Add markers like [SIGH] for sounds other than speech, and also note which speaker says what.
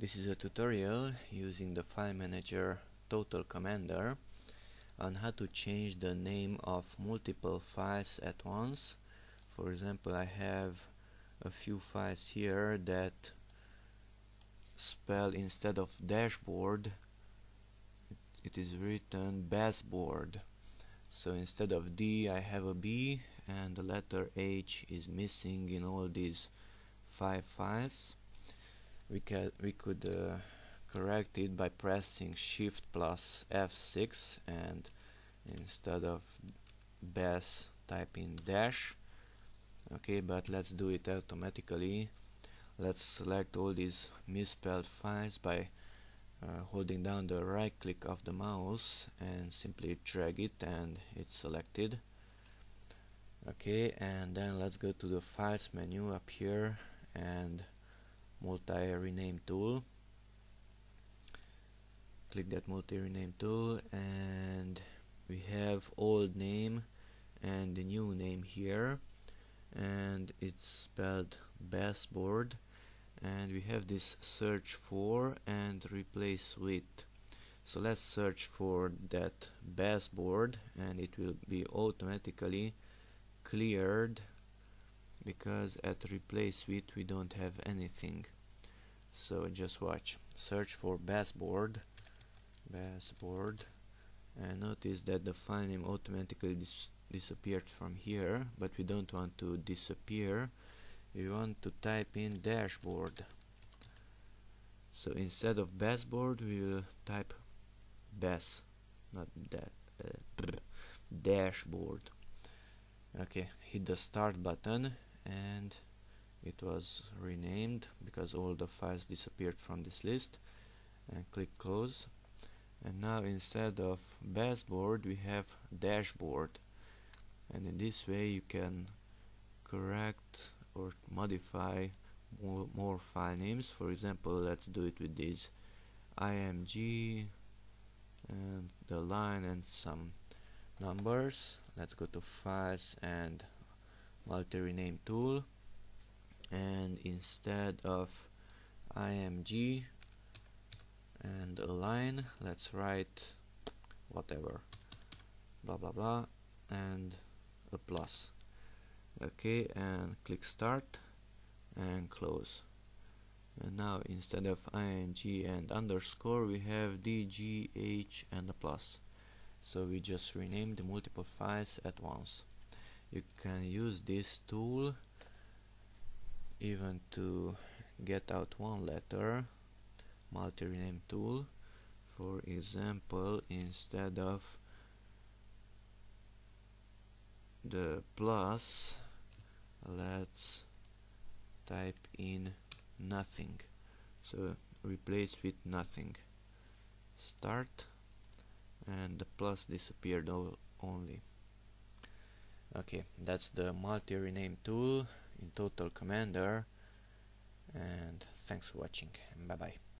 Speaker 1: This is a tutorial using the file manager Total Commander on how to change the name of multiple files at once. For example, I have a few files here that spell instead of dashboard it, it is written baseboard so instead of D I have a B and the letter H is missing in all these five files we can we could uh, correct it by pressing shift plus F6 and instead of bass type in dash. Okay but let's do it automatically. Let's select all these misspelled files by uh, holding down the right click of the mouse and simply drag it and it's selected. Okay and then let's go to the files menu up here and multi-rename tool. Click that multi-rename tool and we have old name and the new name here. And it's spelled baseboard and we have this search for and replace with. So let's search for that baseboard and it will be automatically cleared because at replace with we don't have anything. So just watch. Search for baseboard baseboard and notice that the file name automatically dis disappeared from here but we don't want to disappear. We want to type in dashboard. So instead of baseboard we will type bass not that uh, [LAUGHS] dashboard. Okay hit the start button and it was renamed because all the files disappeared from this list and click close. And now instead of baseboard we have dashboard. And in this way you can correct or modify more, more file names. For example let's do it with this img and the line and some numbers. Let's go to files and multi-rename tool. And instead of img and a line let's write whatever. Blah blah blah. And a plus. Okay and click start and close. And now instead of ing and underscore we have dgh and a plus. So we just renamed the multiple files at once you can use this tool even to get out one letter multi-rename tool. For example instead of the plus let's type in nothing. So replace with nothing. Start and the plus disappeared only okay that's the multi-rename tool in total commander. And thanks for watching. Bye bye